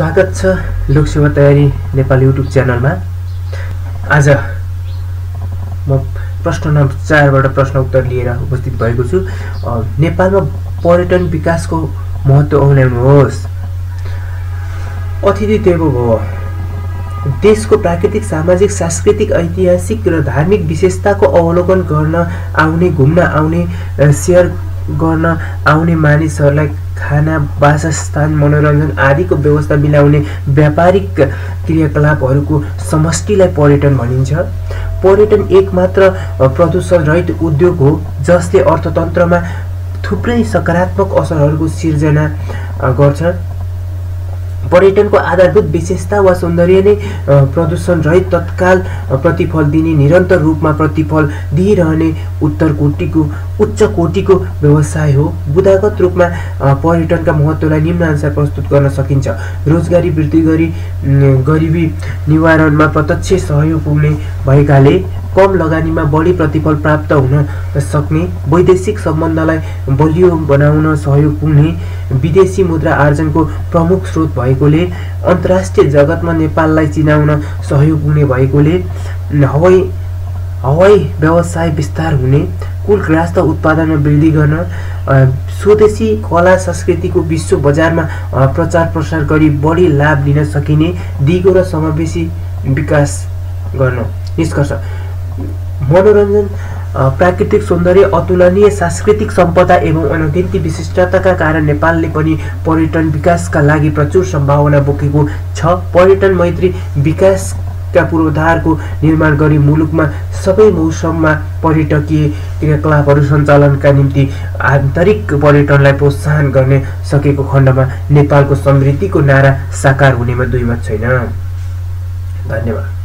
स्वागत छ लोकसेवा तयारी नेपाल युट्युब च्यानलमा। आज म प्रश्न नम्बर चारबाट प्रश्न उत्तर लिएर उपस्थित भएको छु। नेपालमा पर्यटन विकासको महत्त्व औल्याउनुहोस् अतिथि देवो भव देशको प्राकृतिक सामाजिक सांस्कृतिक ऐतिहासिक र धार्मिक विशेषताको अवलोकन गर्न आउने घुम्न आउने सेयर गर्न आउने मानिसहरूलाई खाना वासस्थान मनोरञ्जन आदिको व्यवस्था मिलाउने व्यापारिक क्रियाकलापहरूको समष्टिलाई पर्यटन भनिन्छ। पर्यटन एकमात्र प्रदूषण रहित उद्योग हो जसले अर्थतन्त्रमा थुप्रै सकारात्मक असरहरूको सिर्जना गर्छ। पर्यटनको आधारभूत विशेषता वा सौन्दर्य नै प्रदूषण रहित तत्काल प्रतिफल दिने निरन्तर रूपमा प्रतिफल दिइरहने उत्तर कोटिको उच्च कोटिको व्यवसाय हो। बुदागत रूपमा पर्यटनका महत्त्वलाई निम्नानुसार प्रस्तुत गर्न सकिन्छ। रोजगारी वृद्धि गरी गरिबी निवारणमा प्रत्यक्ष सहयोग पुग्ने भएकाले कम लगानीमा बढी प्रतिफल प्राप्त हुन सक्ने वैदेशिक सम्बन्धलाई बलियो बनाउन सहयोग पुग्ने विदेशी मुद्रा आर्जनको प्रमुख स्रोत भएकोले अन्तर्राष्ट्रिय जगतमा नेपाललाई चिनाउन सहयोग पुग्ने भएकोले हवाई हवाई व्यवसाय विस्तार हुने कुल ग्रास्त उत्पादनमा वृद्धि गर्न स्वदेशी कला संस्कृतिको विश्व बजारमा प्रचार प्रसार गरी बढी लाभ लिन सकिने दिगो र समावेशी विकास गर्न निष्कर्ष मनोरञ्जन प्राकृतिक सौन्दर्य अतुलनीय सांस्कृतिक सम्पदा एवं अनगिन्ती विशिष्टताका कारण नेपालले पनि पर्यटन विकासका लागि प्रचुर सम्भावना बोकेको छ। पर्यटन मैत्री विकासका पूर्वाधारको निर्माण गरी मुलुकमा सबै मौसममा पर्यटकीय क्रियाकलापहरू सञ्चालनका निम्ति आन्तरिक पर्यटनलाई प्रोत्साहन गर्ने सकेको खण्डमा नेपालको समृद्धिको नारा साकार हुनेमा दुई मत छैन। धन्यवाद।